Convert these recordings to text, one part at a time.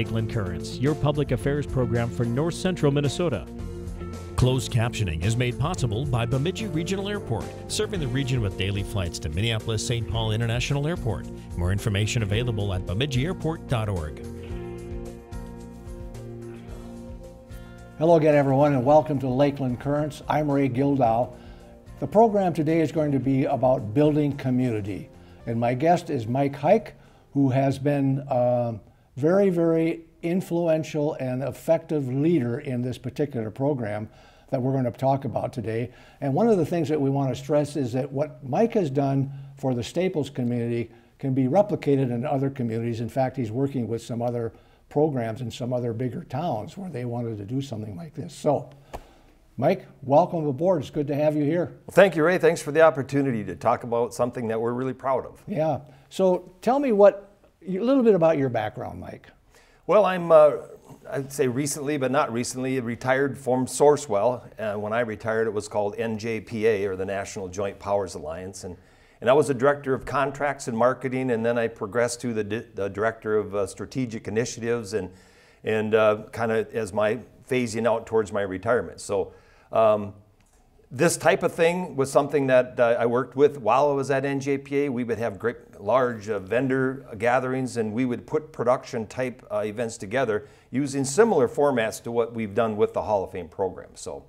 Lakeland Currents, your public affairs program for north central Minnesota. Closed captioning is made possible by Bemidji Regional Airport, serving the region with daily flights to Minneapolis St. Paul International Airport. More information available at bemidjiairport.org. Hello again, everyone, and welcome to Lakeland Currents. I'm Ray Gildow. The program today is going to be about building community, and my guest is Mike Hajek, who has been uh, very, very influential and effective leader in this particular program that we're going to talk about today. And one of the things that we want to stress is that what Mike has done for the Staples community can be replicated in other communities. In fact, he's working with some other programs in some other bigger towns where they wanted to do something like this. So, Mike, welcome aboard. It's good to have you here. Well, thank you, Ray. Thanks for the opportunity to talk about something that we're really proud of. Yeah. So, tell me what a little bit about your background, Mike. Well, I'm, uh, I'd say recently, but not recently, retired from Sourcewell. Uh, when I retired, it was called NJPA, or the National Joint Powers Alliance. And, and I was a director of contracts and marketing, and then I progressed to the, the director of uh, strategic initiatives and, and uh, kind of as my phasing out towards my retirement. So um, this type of thing was something that uh, I worked with while I was at NJPA. We would have great, large uh, vendor gatherings, and we would put production type uh, events together using similar formats to what we've done with the Hall of Fame program. So,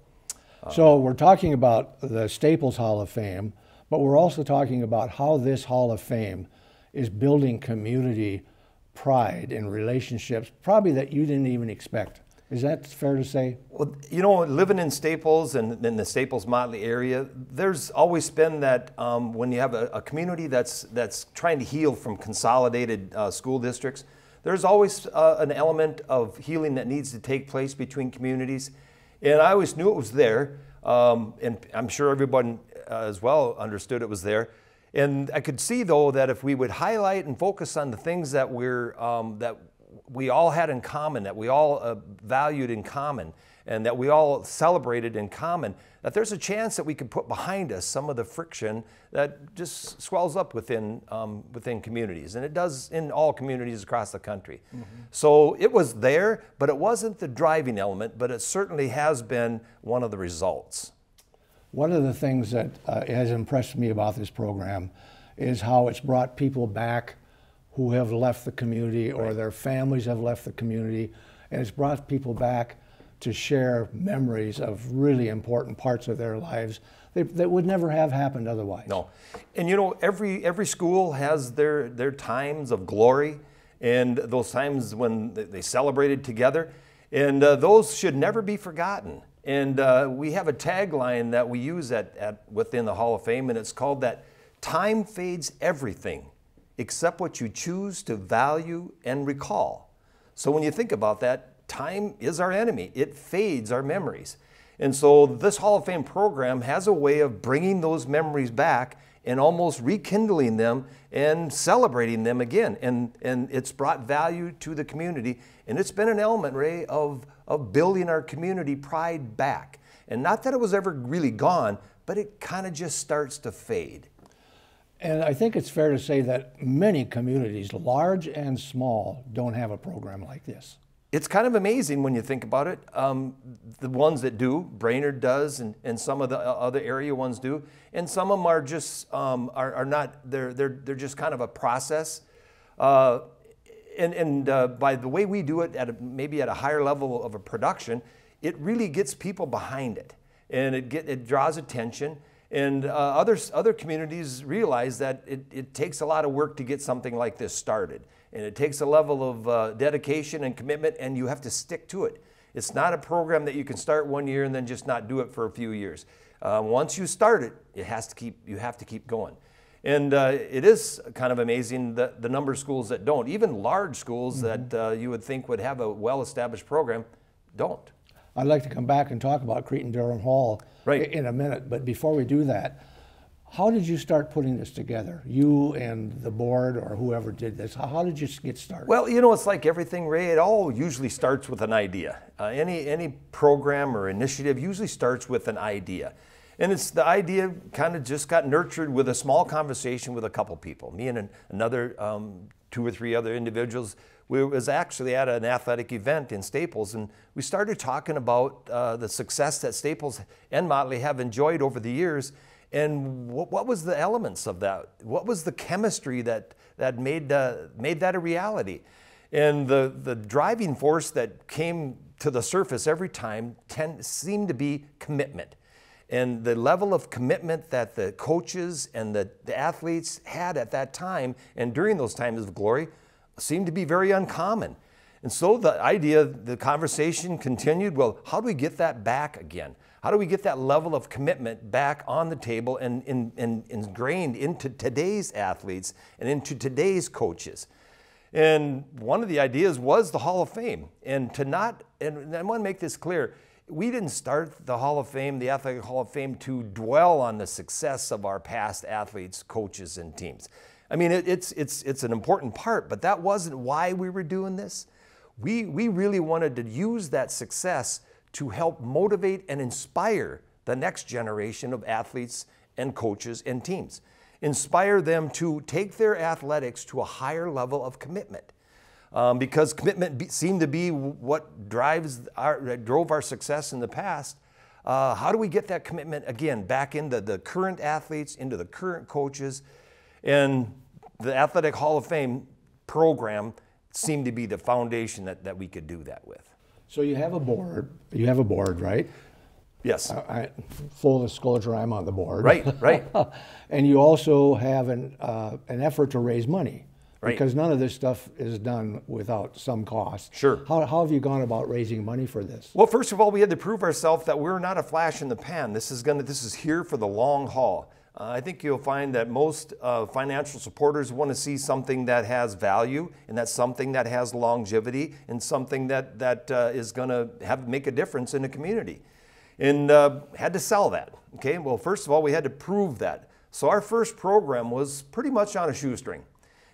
um, so we're talking about the Staples Hall of Fame, but we're also talking about how this Hall of Fame is building community pride and relationships, probably that you didn't even expect. Is that fair to say? Well, you know, living in Staples and in the Staples Motley area, there's always been that um, when you have a, a, community that's that's trying to heal from consolidated uh, school districts, there's always uh, an element of healing that needs to take place between communities, and I always knew it was there, um, and I'm sure everyone uh, as well understood it was there. And I could see though that if we would highlight and focus on the things that we're um, that we all had in common, that we all uh, valued in common, and that we all celebrated in common, that there's a chance that we could put behind us some of the friction that just swells up within, um, within communities. And it does in all communities across the country. Mm-hmm. So it was there, but it wasn't the driving element, but it certainly has been one of the results. One of the things that uh, has impressed me about this program is how it's brought people back who have left the community or right. their families have left the community. And it's brought people back to share memories of really important parts of their lives that, that would never have happened otherwise. No. And you know, every, every school has their, their times of glory and those times when they celebrated together. And uh, those should never be forgotten. And uh, we have a tagline that we use at, at, within the Hall of Fame, and it's called that time fades everything except what you choose to value and recall. So when you think about that, time is our enemy. It fades our memories. And so this Hall of Fame program has a way of bringing those memories back and almost rekindling them and celebrating them again. And, and it's brought value to the community. And it's been an element, Ray, of, of building our community pride back. And not that it was ever really gone, but it kind of just starts to fade. And I think it's fair to say that many communities, large and small, don't have a program like this. It's kind of amazing when you think about it. Um, the ones that do, Brainerd does, and, and some of the other area ones do, and some of them are just um, are, are, not. They're they're they're just kind of a process. Uh, and and uh, by the way we do it at a, maybe at a higher level of a production, it really gets people behind it, and it get it draws attention and uh, other, other communities realize that it, it takes a lot of work to get something like this started. And it takes a level of uh, dedication and commitment, and you have to stick to it. It's not a program that you can start one year and then just not do it for a few years. Uh, once you start it, it has to keep, you have to keep going. And uh, it is kind of amazing the, the number of schools that don't. Even large schools mm-hmm. that uh, you would think would have a well established program don't. I'd like to come back and talk about Cretin Derham Hall right. in a minute. But before we do that, how did you start putting this together? You and the board or whoever did this, how did you get started? Well, you know, it's like everything, Ray, it all usually starts with an idea. Uh, any, any program or initiative usually starts with an idea. And it's the idea kind of just got nurtured with a small conversation with a couple people, me and an, another um, two or three other individuals, we was actually at an athletic event in Staples, and we started talking about uh, the success that Staples and Motley have enjoyed over the years, and what, what was the elements of that? What was the chemistry that that made uh, made that a reality? And the the driving force that came to the surface every time tend, seemed to be commitment. And the level of commitment that the coaches and the, the athletes had at that time and during those times of glory seemed to be very uncommon. And so the idea, the conversation continued well, how do we get that back again? How do we get that level of commitment back on the table and, and, and ingrained into today's athletes and into today's coaches? And one of the ideas was the Hall of Fame. And to not, and I want to make this clear, we didn't start the Hall of Fame, the Athletic Hall of Fame, to dwell on the success of our past athletes, coaches, and teams. I mean, it, it's, it's, it's an important part, but that wasn't why we were doing this. We, we really wanted to use that success to help motivate and inspire the next generation of athletes and coaches and teams. Inspire them to take their athletics to a higher level of commitment um, because commitment be, seemed to be what drives our, drove our success in the past. Uh, how do we get that commitment again back into the current athletes, into the current coaches? And the Athletic Hall of Fame program seemed to be the foundation that, that we could do that with. So you have a board. You have a board, right? Yes. I, full disclosure, I'm on the board. Right, right. and you also have an, uh, an effort to raise money. Right. Because none of this stuff is done without some cost. Sure. How, how have you gone about raising money for this? Well, first of all, we had to prove ourselves that we're not a flash in the pan. This is gonna. This is here for the long haul. Uh, I think you'll find that most uh, financial supporters want to see something that has value, and that's something that has longevity, and something that that uh, is going to have make a difference in the community, and uh, had to sell that. Okay. Well, first of all, we had to prove that. So our first program was pretty much on a shoestring.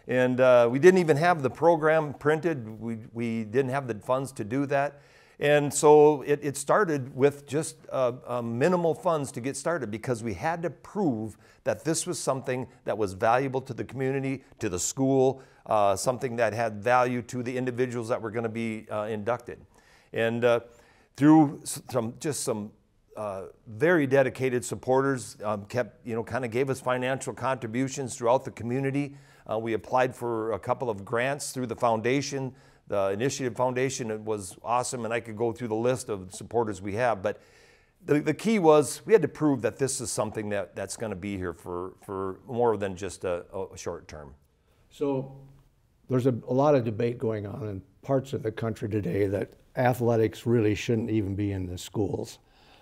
And uh, we didn't even have the program printed. We, we didn't have the funds to do that. And so it, it started with just uh, uh, minimal funds to get started because we had to prove that this was something that was valuable to the community, to the school, uh, something that had value to the individuals that were going to be uh, inducted. And uh, through some just some uh, very dedicated supporters um, kept, you know, kind of gave us financial contributions throughout the community. We applied for a couple of grants through the foundation. The Initiative Foundation was awesome, and I could go through the list of supporters we have. But the, the key was we had to prove that this is something that, that's going to be here for, for more than just a, a short term. So there's a, a lot of debate going on in parts of the country today that athletics really shouldn't even be in the schools,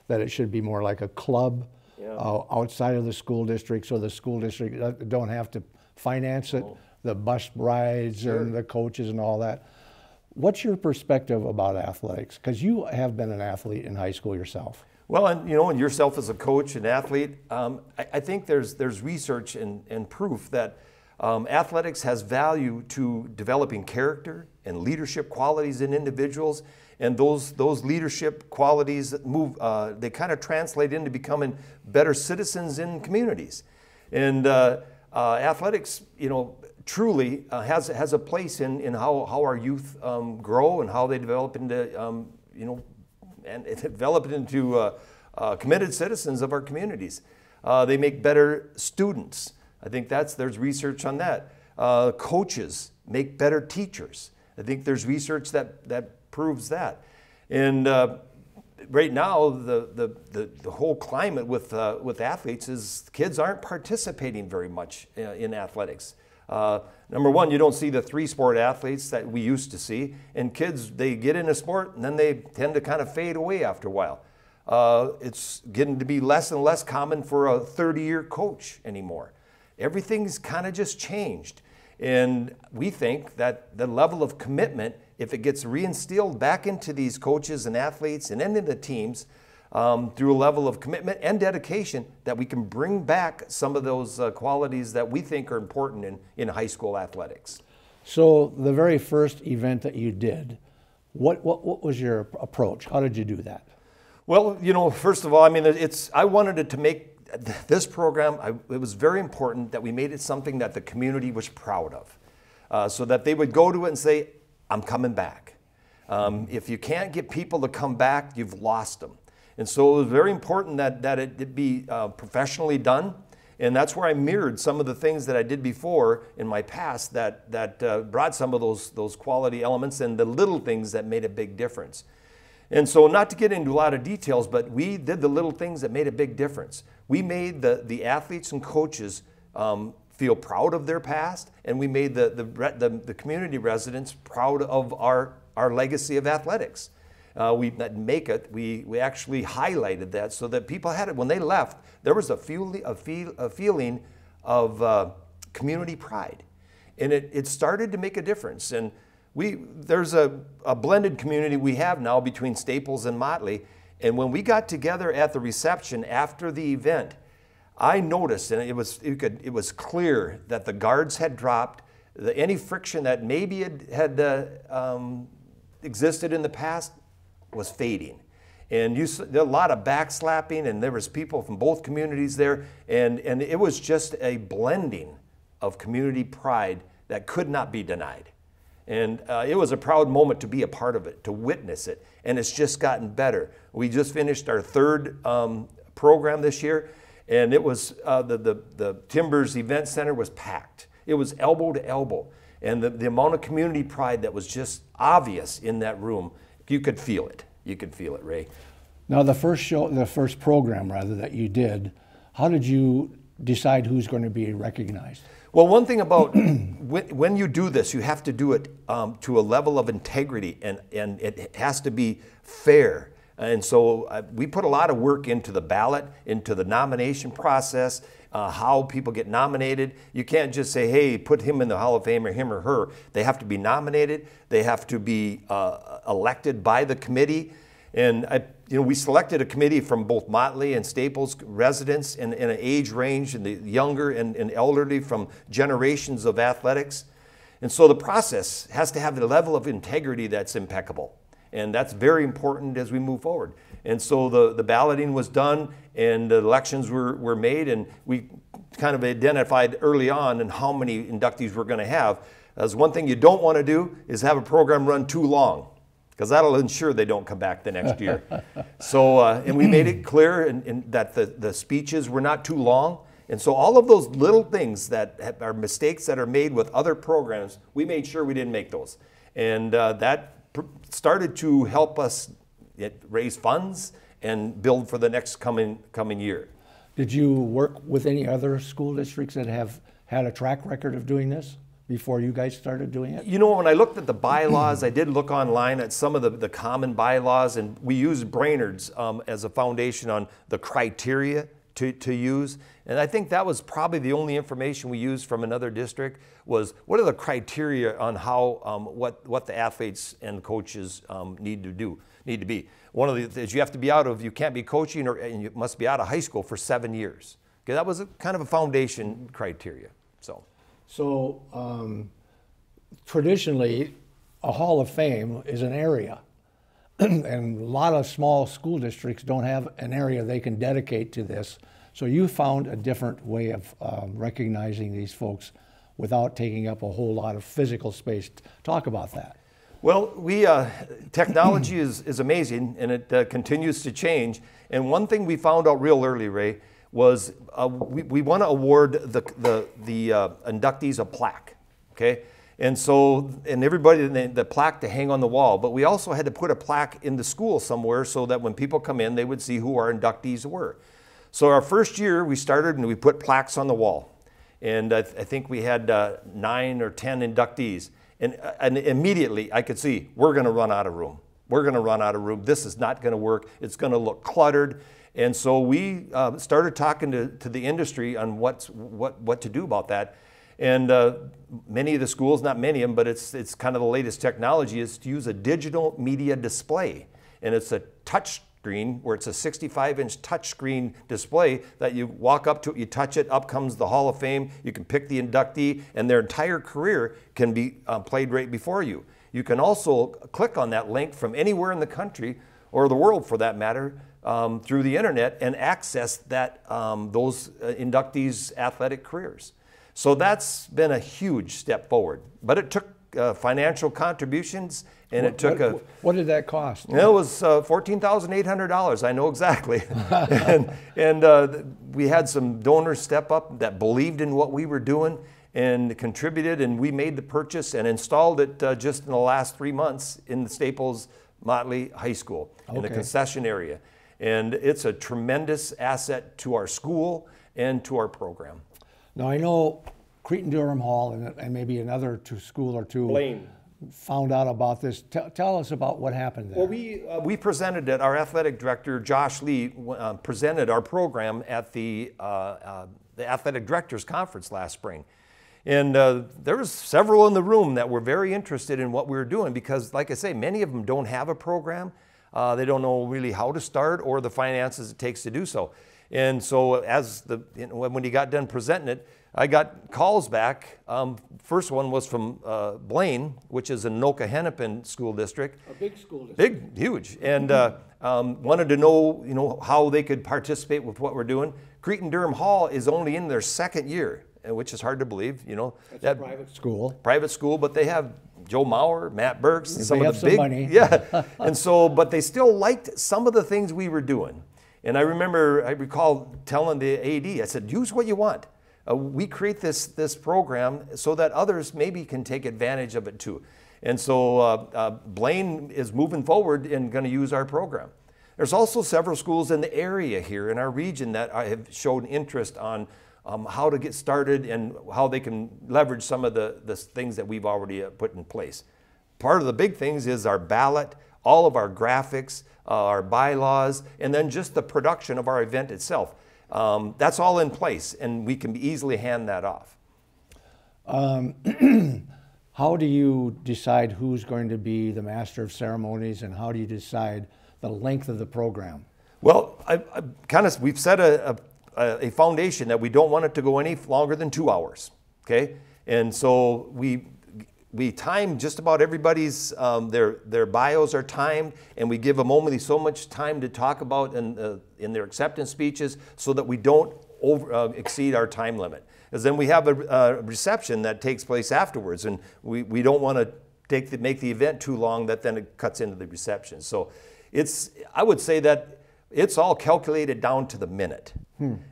that it should be more like a club yeah. uh, outside of the school district so the school district don't have to finance it, oh. the bus rides sure. and the coaches and all that. What's your perspective about athletics? Because you have been an athlete in high school yourself. Well, and you know, and yourself as a coach and athlete, um, I, I, think there's there's research and, and proof that um, athletics has value to developing character and leadership qualities in individuals, and those those leadership qualities move. Uh, they kind of translate into becoming better citizens in communities, and. Uh, uh, athletics, you know, truly uh, has, has a place in, in how, how our youth um, grow and how they develop into, um, you know, and develop into uh, uh, committed citizens of our communities. Uh, they make better students. I think that's, there's research on that. Uh, coaches make better teachers. I think there's research that, that proves that. And right now, the, the, the, the, whole climate with, uh, with athletes is kids aren't participating very much in, uh, in athletics. Uh, number one, you don't see the three sport athletes that we used to see. And kids, they get in a sport and then they tend to kind of fade away after a while. Uh, it's getting to be less and less common for a 30 year coach anymore. Everything's kind of just changed. And we think that the level of commitment if it gets reinstilled back into these coaches and athletes and into the teams um, through a level of commitment and dedication, that we can bring back some of those uh, qualities that we think are important in, in high school athletics. So, the very first event that you did, what, what, what was your approach? How did you do that? Well, you know, first of all, I mean, it's, I wanted it to make this program, I, it was very important that we made it something that the community was proud of. uh, so that they would go to it and say, I'm coming back. Um, if you can't get people to come back, you've lost them. And so it was very important that, that it, be uh, professionally done. And that's where I mirrored some of the things that I did before in my past that, that uh, brought some of those, those quality elements and the little things that made a big difference. And so, not to get into a lot of details, but we did the little things that made a big difference. We made the, the athletes and coaches um, feel proud of their past, and we made the, the, the, the, community residents proud of our, our legacy of athletics. Uh, we make it, we, we actually highlighted that so that people had it. When they left, there was a, feel, a, feel, a feeling of uh, community pride. And it, it started to make a difference. And we, there's a, a blended community we have now between Staples and Motley. And when we got together at the reception after the event, I noticed, and it was, it, could, it was clear that the guards had dropped, the, any friction that maybe had, had uh, um, existed in the past was fading. And you, there a lot of backslapping, and there was people from both communities there, and, and it was just a blending of community pride that could not be denied. And uh, it was a proud moment to be a part of it, to witness it, and it's just gotten better. We just finished our third um, program this year, and it was uh, the, the, the Timbers Event Center was packed. It was elbow to elbow, and the, the amount of community pride that was just obvious in that room, you could feel it. You could feel it, Ray. Now, the first show, the first program rather that you did, how did you decide who's going to be recognized? Well, one thing about when, you do this, you have to do it um, to a level of integrity, and, and it has to be fair. And so uh, we put a lot of work into the ballot, into the nomination process, uh, how people get nominated. You can't just say, hey, put him in the Hall of Fame or him or her. They have to be nominated, they have to be uh, elected by the committee. And I, you know, we selected a committee from both Motley and Staples residents in, in an age range, and the younger and, and elderly from generations of athletics. And so the process has to have the level of integrity that's impeccable. And that's very important as we move forward. And so the, the balloting was done and the elections were, were made, and we kind of identified early on and how many inductees we're going to have. As one thing you don't want to do is have a program run too long because that'll ensure they don't come back the next year. so, uh, and we made it clear in, in that the, the speeches were not too long. And so, all of those little things that are mistakes that are made with other programs, we made sure we didn't make those. And uh, that started to help us raise funds and build for the next coming, coming year. Did you work with any other school districts that have had a track record of doing this before you guys started doing it? You know, when I looked at the bylaws, I did look online at some of the, the common bylaws, and we used Brainerd's um, as a foundation on the criteria to, to use. And I think that was probably the only information we used from another district was what are the criteria on how um, what what the athletes and coaches um, need to do need to be. One of the things you have to be out of you can't be coaching or and you must be out of high school for seven years. Okay, that was a, kind of a foundation criteria. So, so um, traditionally, a Hall of Fame is an area. and a lot of small school districts don't have an area they can dedicate to this. So you found a different way of um, recognizing these folks without taking up a whole lot of physical space. To talk about that. Well, we uh, technology is, is amazing and it uh, continues to change. And one thing we found out real early, Ray, was uh, we, we want to award the, the, the uh, inductees a plaque. Okay, and so, and everybody, the, the plaque to hang on the wall, but we also had to put a plaque in the school somewhere so that when people come in, they would see who our inductees were. So our first year, we started and we put plaques on the wall. And I, th- I think we had uh, nine or 10 inductees. And, uh, and immediately I could see, we're going to run out of room. We're going to run out of room. This is not going to work. It's going to look cluttered. And so we uh, started talking to, to the industry on what's, what, what to do about that. And uh, many of the schools, not many of them, but it's, it's kind of the latest technology, is to use a digital media display. And it's a touch screen where it's a 65 inch touchscreen display that you walk up to it, you touch it, up comes the Hall of Fame. You can pick the inductee, and their entire career can be uh, played right before you. You can also click on that link from anywhere in the country or the world for that matter um, through the internet and access that um, those uh, inductees' athletic careers. So that's been a huge step forward. But it took uh, financial contributions and it took what, a. What did that cost? It was uh, fourteen thousand eight hundred dollars. I know exactly, and, and uh, we had some donors step up that believed in what we were doing and contributed, and we made the purchase and installed it uh, just in the last three months in the Staples Motley High School in the concession area, and it's a tremendous asset to our school and to our program. Now, I know Cretin Derham Hall and, and maybe another two, school or two Blaine. found out about this. Tell tell us about what happened there. Well, we, uh, we presented it, our athletic director, Josh Lee, uh, presented our program at the, uh, uh, the Athletic Directors Conference last spring. And uh, there was several in the room that were very interested in what we were doing because, like I say, many of them don't have a program. Uh, they don't know really how to start or the finances it takes to do so. And so, as the you know, when he got done presenting it, I got calls back. Um, first one was from uh, Blaine, which is in Anoka Hennepin School District. a big school. district. Big, huge, and uh, um, wanted to know, you know, how they could participate with what we're doing. Cretin Derham Hall is only in their second year, uh, which is hard to believe, you know. that Private school. private school, but they have Joe Mauer, Matt Birks, and some they of have the some big, money. yeah. and so, but they still liked some of the things we were doing. And I remember, I recall telling the AD, I said, use what you want. Uh, we create this this program so that others maybe can take advantage of it too. And so uh, uh, Blaine is moving forward and going to use our program. There's also several schools in the area here in our region that have shown interest on um, how to get started and how they can leverage some of the, the things that we've already uh, put in place. Part of the big things is our ballot, all of our graphics, uh, our bylaws, and then just the production of our event itself. Um, that's all in place, and we can easily hand that off. How do you decide who's going to be the master of ceremonies and how do you decide the length of the program? Well, I, I kind of we've set a, a, a foundation that we don't want it to go any longer than two hours. Okay, and so we we time just about everybody's um, their their bios are timed, and we give them only so much time to talk about in uh, in their acceptance speeches, so that we don't over, uh, exceed our time limit. Because then we have a, a reception that takes place afterwards, and we, we don't want to take the, make the event too long that then it cuts into the reception. So it's I would say that it's all calculated down to the minute.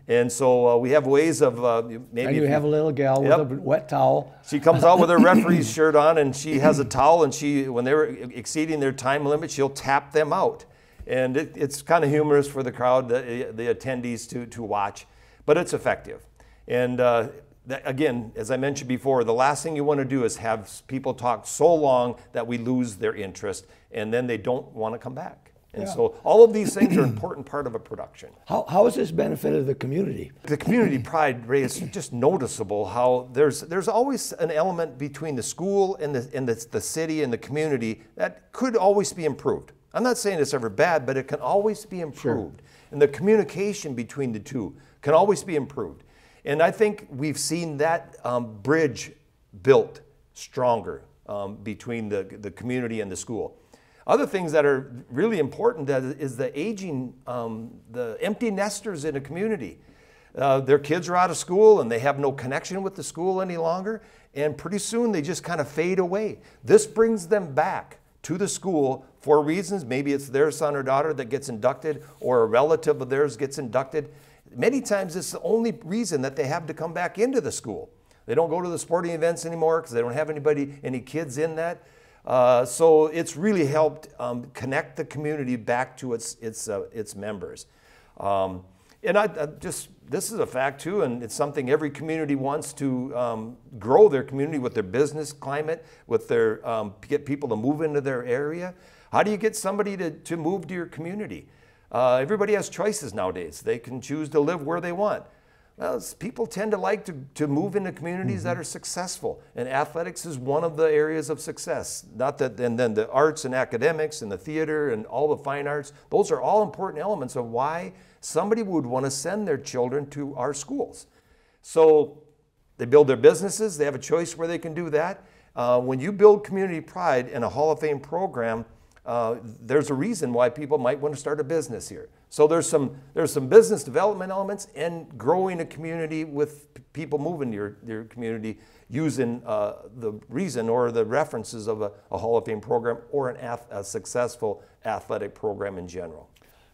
And so uh, we have ways of uh, maybe And you have a little gal with a wet towel. she comes out with her referee's shirt on and she has a towel and she when they're exceeding their time limit she'll tap them out. And it, it's kind of humorous for the crowd the, the attendees to, to watch but it's effective. And uh, that, again as i mentioned before the last thing you want to do is have people talk so long that we lose their interest and then they don't want to come back and Yeah. so all of these things are an important part of a production How, how has this benefited the community? the community pride, Ray, is just noticeable how there's there's always an element between the school and the and the, the city and the community that could always be improved. I'm not saying it's ever bad, but it can always be improved. Sure. And the communication between the two can always be improved. And I think we've seen that um, bridge built stronger um, between the, the community and the school. Other things that are really important is the aging, um, the empty nesters in a community. Uh, their kids are out of school and they have no connection with the school any longer, and pretty soon they just kind of fade away. This brings them back to the school for reasons. Maybe it's their son or daughter that gets inducted, or a relative of theirs gets inducted. Many times it's the only reason that they have to come back into the school. They don't go to the sporting events anymore because they don't have anybody, any kids in that. Uh, so it's really helped um, connect the community back to its its uh, its members. Um, and I, I just this is a fact too, and it's something every community wants to um, grow their community with their business climate, with their um, get people to move into their area. How do you get somebody to, to move to your community? Uh, everybody has choices nowadays. They can choose to live where they want. Well, people tend to like to, to move into communities that are successful, and athletics is one of the areas of success. Not that, and then the arts and academics and the theater and all the fine arts, those are all important elements of why somebody would want to send their children to our schools. So they build their businesses, they have a choice where they can do that. Uh, when you build community pride in a Hall of Fame program, uh, there's a reason why people might want to start a business here. So there's some there's some business development elements and growing a community with people moving to your, your community using uh, the reason or the references of a, a Hall of Fame program or an ath- a successful athletic program in general.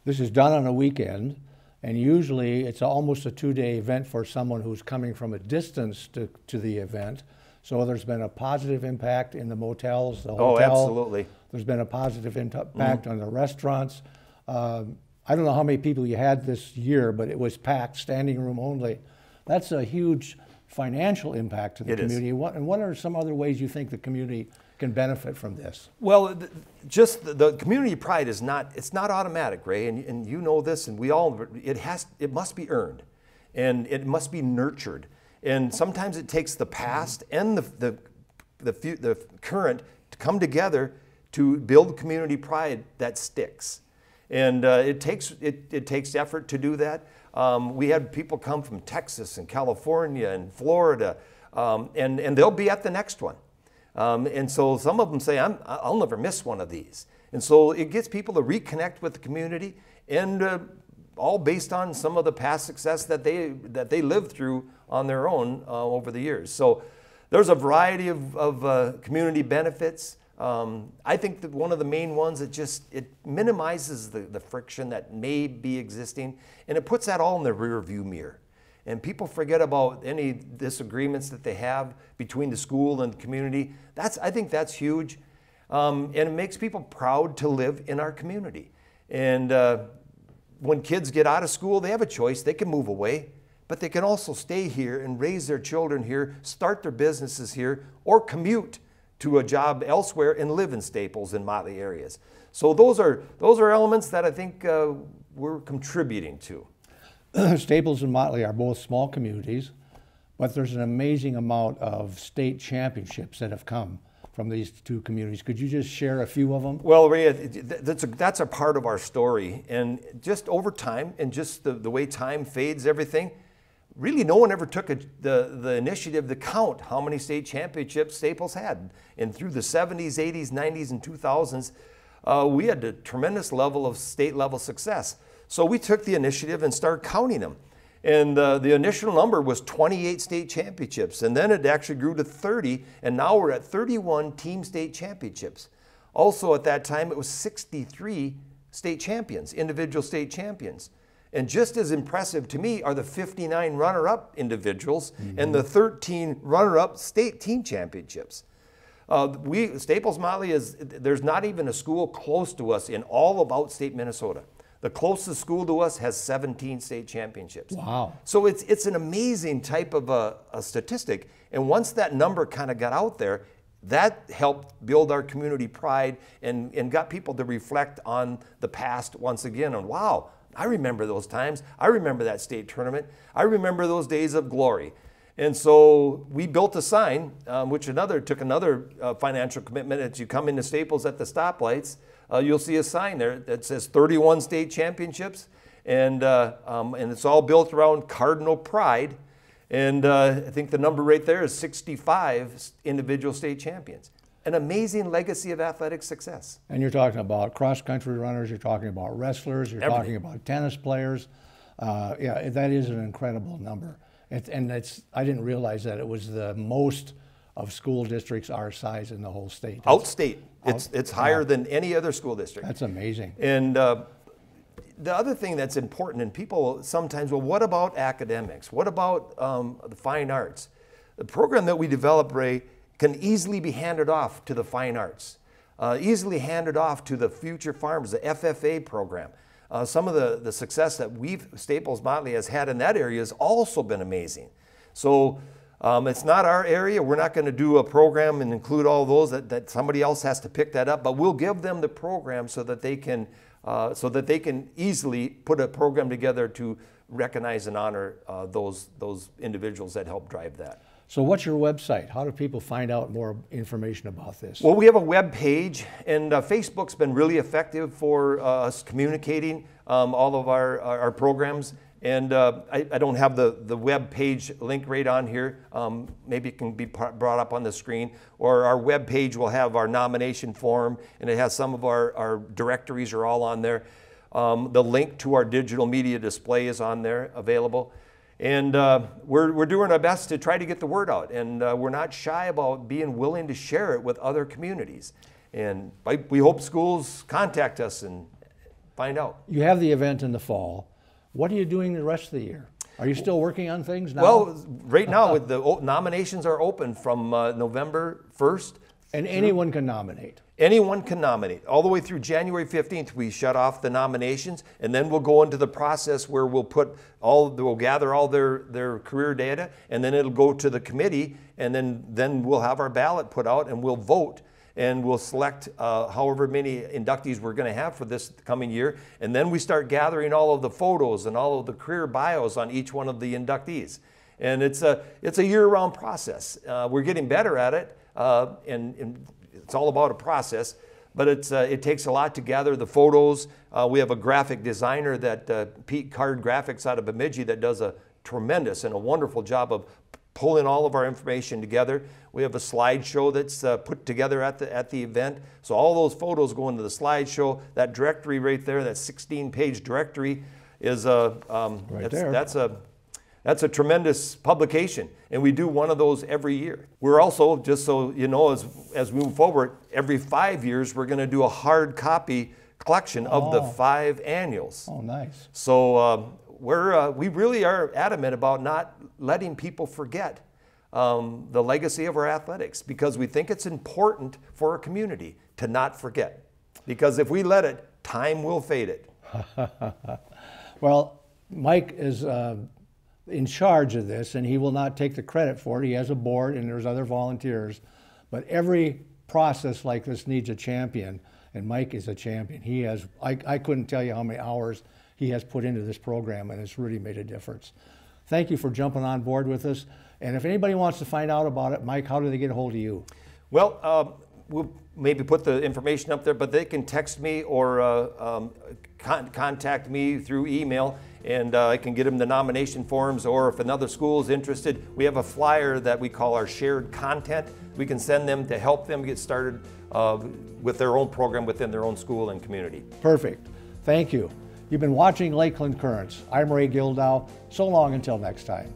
This is done on a weekend, and usually it's almost a two-day event for someone who's coming from a distance to, to the event. So there's been a positive impact in the motels, the Oh, absolutely. There's been a positive impact on the restaurants. Um, I don't know how many people you had this year, but it was packed, standing room only. That's a huge financial impact to the It is. community. What, and what are some other ways you think the community can benefit from this? Well, th- just the, the community pride is not, it's not automatic, Ray, and, and you know this, and we all, it has, it must be earned, and it must be nurtured. And sometimes it takes the past and the, the, the, the current to come together to build community pride that sticks. And uh, it, takes, it, it takes effort to do that. Um, we had people come from Texas and California and Florida, um, and, and they'll be at the next one. Um, and so some of them say, I'm, I'll never miss one of these. And so it gets people to reconnect with the community and uh, all based on some of the past success that they, that they lived through on their own uh, over the years. So there's a variety of, of uh, community benefits. Um, I think that one of the main ones that just it minimizes the, the friction that may be existing and it puts that all in the rear view mirror and people forget about any disagreements that they have between the school and the community. That's, I think that's huge. Um, and it makes people proud to live in our community. And uh, when kids get out of school, they have a choice. They can move away, but they can also stay here and raise their children here, start their businesses here, or commute to a job elsewhere and live in Staples and Motley areas. So those are, those are elements that I think uh, we're contributing to. Staples and Motley are both small communities, but there's an amazing amount of state championships that have come from these two communities. Could you just share a few of them? Well, Ray, that's a, that's a part of our story. And just over time, and just the, the way time fades everything, really no one ever took a, the, the initiative to count how many state championships Staples had. And through the 70s, 80s, 90s, and 2000s, uh, we had a tremendous level of state level success. So we took the initiative and started counting them. And uh, the initial number was 28 state championships, and then it actually grew to 30, and now we're at 31 team state championships. Also, at that time, it was 63 state champions, individual state champions. And just as impressive to me are the 59 runner up individuals and the 13 runner up state team championships. Uh, we Staples Motley is there's not even a school close to us in all of outstate Minnesota. The closest school to us has 17 state championships. Wow. So it's it's an amazing type of a, a statistic. And once that number kind of got out there, that helped build our community pride and, and got people to reflect on the past once again. And wow, I remember those times. I remember that state tournament. I remember those days of glory. And so we built a sign, um, which another took another uh, financial commitment. As you come into Staples at the stoplights, uh, you'll see a sign there that says 31 state championships, and uh, um, and it's all built around Cardinal pride. And uh, I think the number right there is 65 individual state champions. An amazing legacy of athletic success. And you're talking about cross country runners, you're talking about wrestlers, you're Everything. talking about tennis players. Uh, yeah, that is an incredible number. It, and it's, I didn't realize that it was the most of school districts our size in the whole state. Outstate, it's, it's higher than any other school district. that's amazing. And uh, the other thing that's important, and people sometimes, well, what about academics? What about um, the fine arts? The program that we develop, Ray, can easily be handed off to the fine arts, uh, easily handed off to the future farmers, the FFA program. Uh, some of the, the success that we've, Staples Motley has had in that area has also been amazing. So um, it's not our area. We're not going to do a program and include all those that, that somebody else has to pick that up, but we'll give them the program so that they can uh, so that they can easily put a program together to recognize and honor uh, those those individuals that help drive that. So, what's your website? How do people find out more information about this? Well, we have a web page, and uh, Facebook's been really effective for uh, us communicating um, all of our, our, programs. And uh, I, I, don't have the, the web page link right on here. Um, maybe it can be brought up on the screen. Or our web page will have our nomination form, and it has some of our, our directories are all on there. Um, the link to our digital media display is on there available. And uh, we're, we're doing our best to try to get the word out. And uh, we're not shy about being willing to share it with other communities. And we hope schools contact us and find out. You have the event in the fall. What are you doing the rest of the year? Are you still working on things now? Well, right now, with the nominations are open from uh, November 1st. And anyone can nominate. Anyone can nominate. All the way through January 15th, we shut off the nominations, and then we'll go into the process where we'll put all, we'll gather all their, their career data, and then it'll go to the committee, and then, then we'll have our ballot put out, and we'll vote and we'll select uh, however many inductees we're going to have for this coming year. And then we start gathering all of the photos and all of the career bios on each one of the inductees. And it's a, it's a year round process. Uh, we're getting better at it, uh, and, and, it's all about a process. But it's, uh, it takes a lot to gather the photos. Uh, we have a graphic designer that uh, Pete Card Graphics out of Bemidji that does a tremendous and a wonderful job of pulling all of our information together. We have a slideshow that's uh, put together at the, at the event. So all those photos go into the slideshow. That directory right there, that 16 page directory is a, um, right that's, there. that's a, that's a tremendous publication, and we do one of those every year. We're also, just so you know, as, as we move forward, every five years we're going to do a hard copy collection oh. of the oh. five annuals. Oh, nice. So um, we're, uh, we really are adamant about not letting people forget um, the legacy of our athletics because we think it's important for our community to not forget. Because if we let it, time will fade it. well, Mike is uh, in charge of this and he will not take the credit for it. He has a board and there's other volunteers. But every process like this needs a champion, and Mike is a champion. He has, I, I couldn't tell you how many hours he has put into this program, and it's really made a difference. Thank you for jumping on board with us. And if anybody wants to find out about it, Mike, how do they get a hold of you? Well, uh, we'll maybe put the information up there, but they can text me or uh, um, con- contact me through email, and uh, I can get them the nomination forms. Or if another school is interested, we have a flyer that we call our shared content. We can send them to help them get started uh, with their own program within their own school and community. Perfect. Thank you. You've been watching Lakeland Currents. I'm Ray Gildow. So long until next time.